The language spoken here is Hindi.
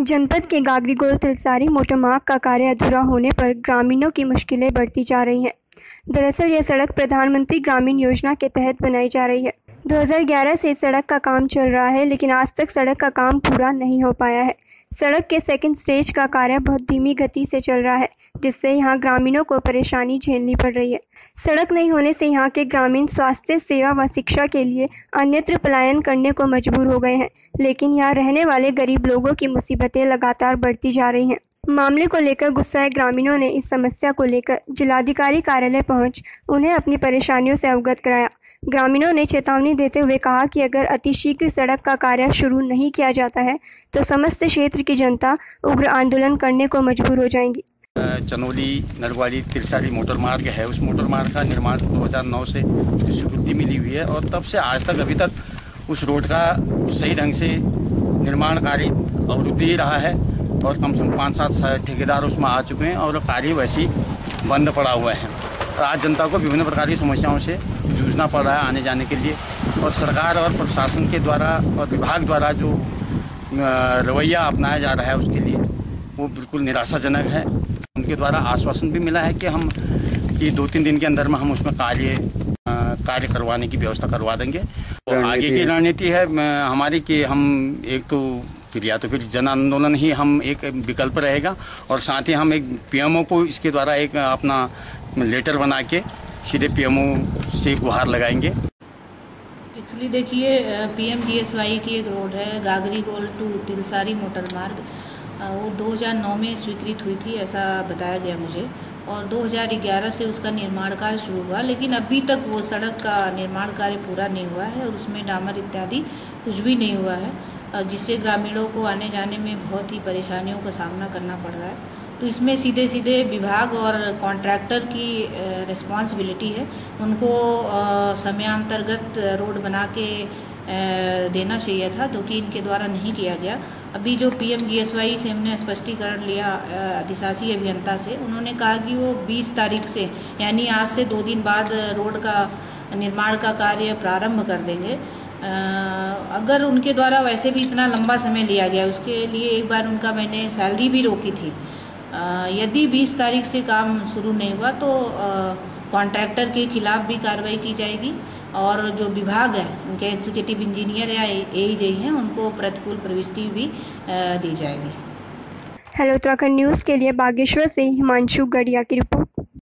जनपद के गागरी गोल तिलसारी मोटर मार्ग का कार्य अधूरा होने पर ग्रामीणों की मुश्किलें बढ़ती जा रही हैं। दरअसल यह सड़क प्रधानमंत्री ग्रामीण योजना के तहत बनाई जा रही है। 2011 से सड़क का काम चल रहा है, लेकिन आज तक सड़क का काम पूरा नहीं हो पाया है। सड़क के सेकंड स्टेज का कार्य बहुत धीमी गति से चल रहा है, जिससे यहाँ ग्रामीणों को परेशानी झेलनी पड़ रही है। सड़क नहीं होने से यहाँ के ग्रामीण स्वास्थ्य, सेवा व शिक्षा के लिए अन्यत्र पलायन करने को मजबूर हो गए हैं, लेकिन यहाँ रहने वाले गरीब लोगों की मुसीबतें लगातार बढ़ती जा रही हैं। मामले को लेकर गुस्साए ग्रामीणों ने इस समस्या को लेकर। जिलाधिकारी कार्यालय पहुँच, उन्हें अपनी परेशानियों से अवगत कराया। ग्रामीणों ने चेतावनी देते हुए कहा कि अगर अतिशीघ्र सड़क का कार्य शुरू नहीं किया जाता है तो समस्त क्षेत्र की जनता उग्र आंदोलन करने को मजबूर हो जाएँगी। चनौली नरवाड़ी तिरसाली मोटर मार्ग है। उस मोटर मार्ग का निर्माण 2009 से उसकी स्वीकृति मिली हुई है और तब से आज तक अभी तक उस रोड का सही ढंग से निर्माण कार्य अवरुद्धि रहा है और कम से कम पाँच सात ठेकेदार उसमें आ चुके हैं और कार्य वैसे बंद पड़ा हुआ है। आज जनता को विभिन्न प्रकार की समस्याओं से जूझना पड़ रहा है आने जाने के लिए। और सरकार और प्रशासन के द्वारा और विभाग द्वारा जो रवैया अपनाया जा रहा है उसके लिए वो बिल्कुल निराशाजनक है। उनके द्वारा आश्वासन भी मिला है कि हम कि दो तीन दिन के अंदर में हम उसमें कार्य कार्य करवाने की व्यवस्था करवा देंगे। और आगे की रणनीति है हमारी कि हम एक तो फिर या तो फिर जन आंदोलन ही हम एक विकल्प रहेगा और साथ ही हम एक पीएमओ को इसके द्वारा एक अपना लेटर बना के सीधे पीएमओ से गुहार लगाएँगे। एक्चुअली देखिए पीएम जीएसवाई की एक रोड है, गागरी गोल टू तिलसारी मोटर मार्ग। वो 2009 में स्वीकृत हुई थी, ऐसा बताया गया मुझे। और 2011 से उसका निर्माण कार्य शुरू हुआ, लेकिन अभी तक वो सड़क का निर्माण कार्य पूरा नहीं हुआ है और उसमें डामर इत्यादि कुछ भी नहीं हुआ है। जिससे ग्रामीणों को आने जाने में बहुत ही परेशानियों का सामना करना पड़ रहा है। तो इसमें सीधे सीधे विभाग और कॉन्ट्रैक्टर की रिस्पॉन्सिबिलिटी है। उनको समयांतर्गत रोड बना के देना चाहिए था, जो कि इनके द्वारा नहीं किया गया। अभी जो पीएम जीएसवाई से हमने स्पष्टीकरण लिया अधिशासी अभियंता से, उन्होंने कहा कि वो 20 तारीख से, यानी आज से दो दिन बाद रोड का निर्माण का कार्य प्रारंभ कर देंगे। अगर उनके द्वारा वैसे भी इतना लंबा समय लिया गया, उसके लिए एक बार उनका मैंने सैलरी भी रोकी थी। यदि 20 तारीख से काम शुरू नहीं हुआ तो कॉन्ट्रैक्टर के खिलाफ भी कार्रवाई की जाएगी और जो विभाग है, उनके एग्जीक्यूटिव इंजीनियर या ए जे हैं, उनको प्रतिकूल प्रविष्टि भी दी जाएगी। हेलो, उत्तराखंड न्यूज़ के लिए बागेश्वर से हिमांशु गढ़िया की रिपोर्ट।